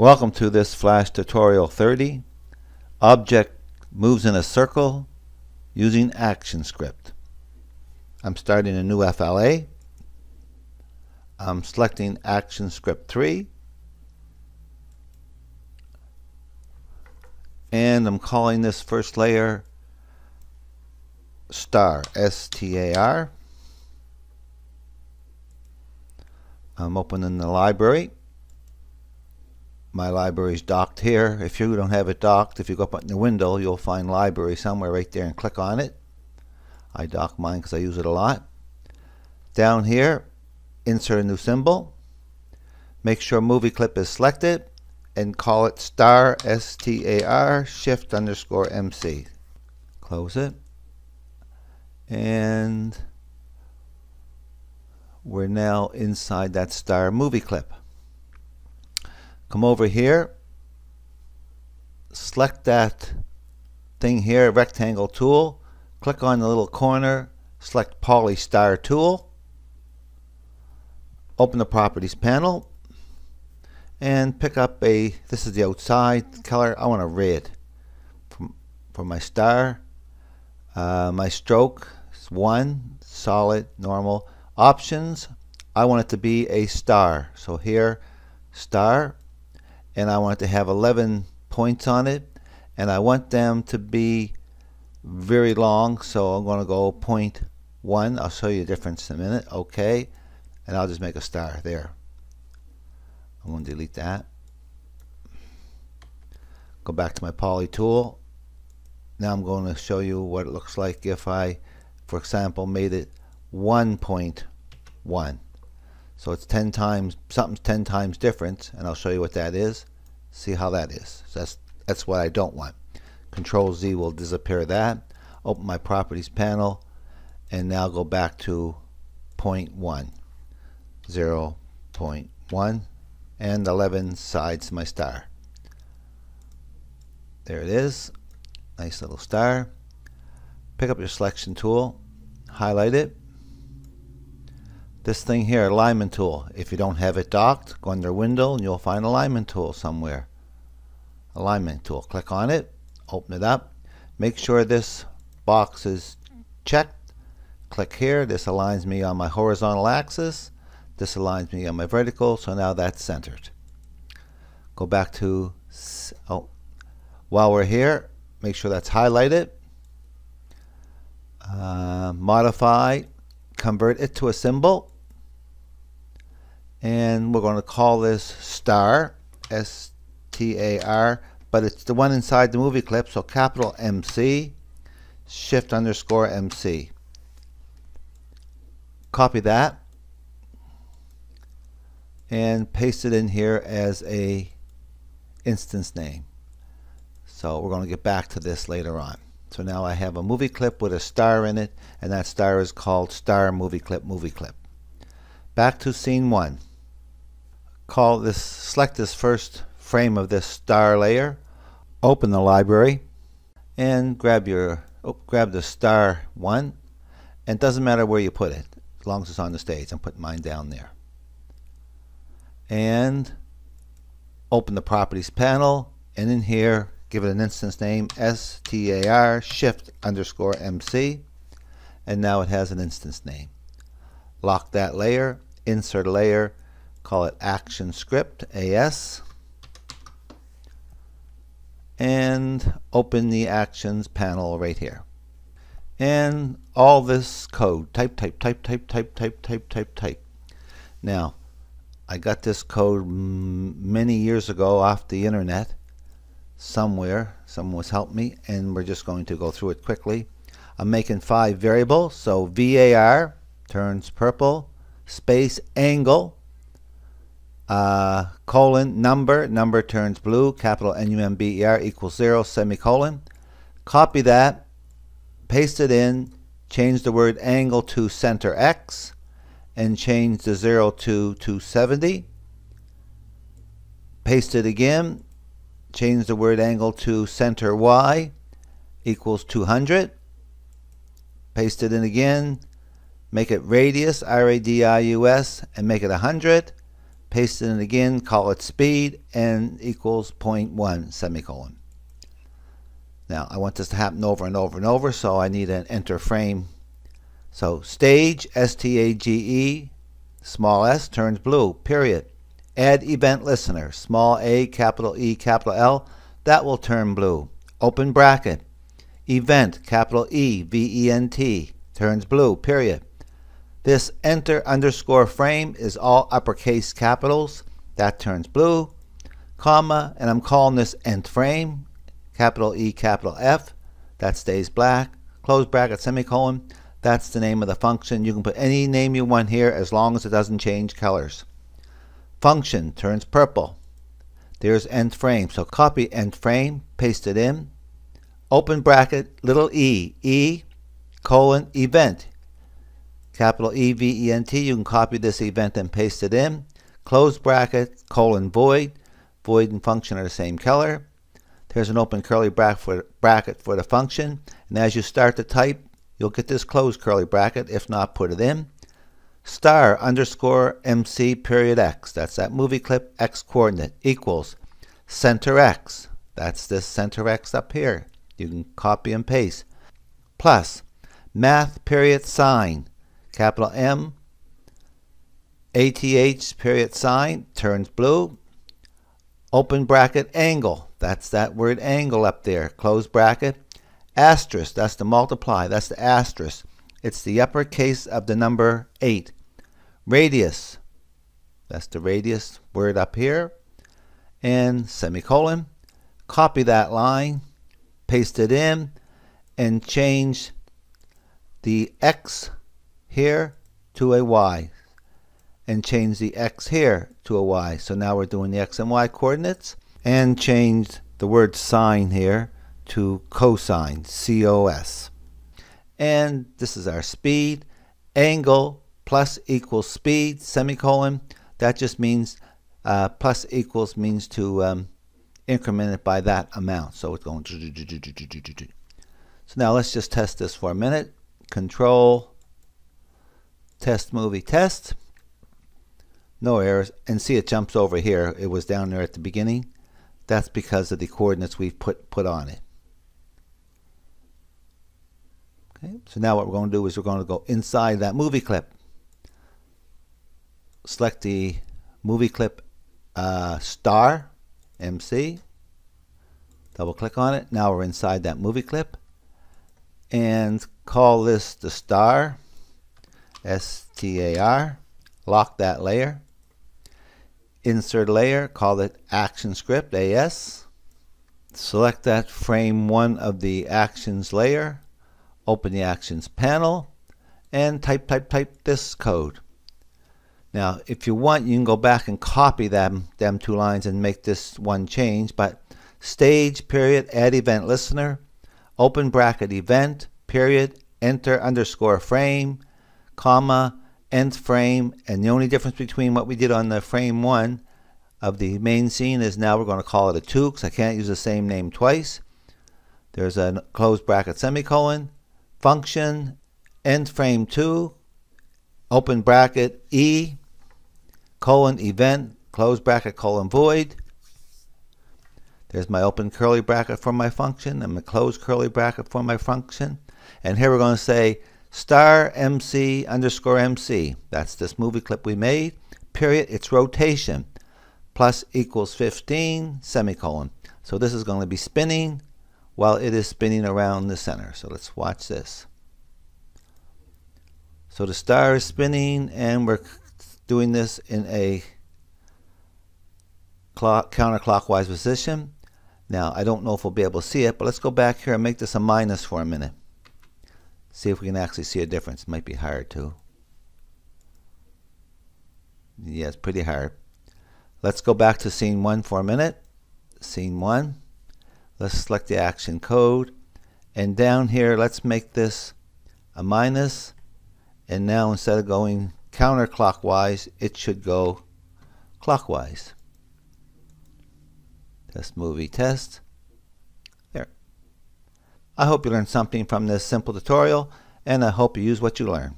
Welcome to this Flash Tutorial 30. Object moves in a circle using ActionScript. I'm starting a new FLA. I'm selecting ActionScript 3. And I'm calling this first layer star, S-T-A-R. I'm opening the library my library is docked here. If you don't have it docked, if you go up in the window, you'll find library somewhere right there and click on it. I dock mine because I use it a lot. Down here, insert a new symbol. Make sure movie clip is selected and call it star S-T-A-R shift underscore MC. Close it. And we're now inside that star movie clip come over here. Select that thing here rectangle tool. Click on the little corner. Select poly star tool. Open the properties panel and pick up a this is the outside color. I want a red for, for my star. Uh, my stroke is 1 solid normal. Options I want it to be a star. So here star and I want to have 11 points on it and I want them to be very long so I'm going to go point one. I'll show you the difference in a minute okay? And I'll just make a star there. I'm going to delete that. Go back to my poly tool. Now I'm going to show you what it looks like if I for example made it 1.1 so it's 10 times, something's 10 times different, and I'll show you what that is. See how that is. So that's, that's what I don't want. Control Z will disappear that. Open my properties panel, and now go back to 0.1. 0 0.1 and 11 sides my star. There it is. Nice little star. Pick up your selection tool, highlight it, this thing here, alignment tool. If you don't have it docked, go under window and you'll find alignment tool somewhere. Alignment tool. Click on it, open it up. Make sure this box is checked. Click here. This aligns me on my horizontal axis. This aligns me on my vertical. So now that's centered. Go back to, oh, while we're here, make sure that's highlighted. Uh, modify, convert it to a symbol and we're going to call this star S-T-A-R but it's the one inside the movie clip so capital MC shift underscore MC copy that and paste it in here as a instance name. So we're going to get back to this later on. So now I have a movie clip with a star in it and that star is called star movie clip movie clip. Back to scene one call this, select this first frame of this star layer, open the library, and grab your, oh, grab the star one, and it doesn't matter where you put it, as long as it's on the stage. I'm putting mine down there. And open the properties panel, and in here, give it an instance name, STAR shift underscore MC, and now it has an instance name. Lock that layer, insert a layer, call it action script AS and open the actions panel right here. And all this code type type type type type type type type type. Now I got this code many years ago off the internet somewhere. Someone was helping me and we're just going to go through it quickly. I'm making five variables. So VAR turns purple space angle uh, colon number number turns blue capital N-U-M-B-E-R equals zero semicolon. Copy that paste it in change the word angle to center X and change the 0 to 270 paste it again change the word angle to center Y equals 200 paste it in again make it radius R-A-D-I-U-S and make it 100 paste it in again, call it speed, n equals 0.1 semicolon. Now I want this to happen over and over and over, so I need an enter frame. So stage, S-T-A-G-E, small s turns blue, period. Add event listener, small a, capital E, capital L, that will turn blue. Open bracket, event, capital E, V-E-N-T, turns blue, period. This enter underscore frame is all uppercase capitals. That turns blue, comma, and I'm calling this end frame, capital E, capital F. That stays black. Close bracket, semicolon. That's the name of the function. You can put any name you want here as long as it doesn't change colors. Function turns purple. There's end frame. So copy end frame, paste it in. Open bracket, little e, e, colon, event. Capital E-V-E-N-T, you can copy this event and paste it in. Close bracket, colon, void. Void and function are the same color. There's an open curly bracket for, the function. And as you start to type, you'll get this closed curly bracket. If not, put it in. Star underscore MC period X. That's that movie clip X coordinate equals center X. That's this center X up here. You can copy and paste. Plus math period sine capital M, ATH period sine turns blue, open bracket angle, that's that word angle up there, close bracket, asterisk, that's the multiply, that's the asterisk. It's the uppercase of the number 8. Radius, that's the radius word up here, and semicolon. Copy that line, paste it in, and change the X here to a y and change the x here to a y. So now we're doing the x and y coordinates and change the word sine here to cosine, C-O-S. And this is our speed. Angle plus equals speed, semicolon. That just means uh, plus equals means to um, increment it by that amount. So it's going. So now let's just test this for a minute. Control test movie test. No errors. And see it jumps over here. It was down there at the beginning. That's because of the coordinates we've put, put on it. Okay, so now what we're going to do is we're going to go inside that movie clip. Select the movie clip uh, star, MC. Double click on it. Now we're inside that movie clip. And call this the star. STAR, lock that layer, insert layer, call it action script, AS, select that frame one of the actions layer, open the actions panel, and type, type, type this code. Now, if you want, you can go back and copy them, them two lines and make this one change, but stage, period, add event listener, open bracket event, period, enter underscore frame, comma, nth frame, and the only difference between what we did on the frame 1 of the main scene is now we're going to call it a 2 because I can't use the same name twice. There's a closed bracket semicolon, function, nth frame 2, open bracket E, colon event, close bracket colon void. There's my open curly bracket for my function and my closed curly bracket for my function. And here we're going to say star MC underscore MC. That's this movie clip we made. Period. It's rotation. Plus equals 15, semicolon. So this is going to be spinning while it is spinning around the center. So let's watch this. So the star is spinning and we're doing this in a clock, counterclockwise position. Now I don't know if we'll be able to see it, but let's go back here and make this a minus for a minute. See if we can actually see a difference. It might be hard too. Yeah, it's pretty hard. Let's go back to scene one for a minute. Scene one. Let's select the action code. And down here, let's make this a minus. And now instead of going counterclockwise, it should go clockwise. Test movie test. I hope you learned something from this simple tutorial, and I hope you use what you learn.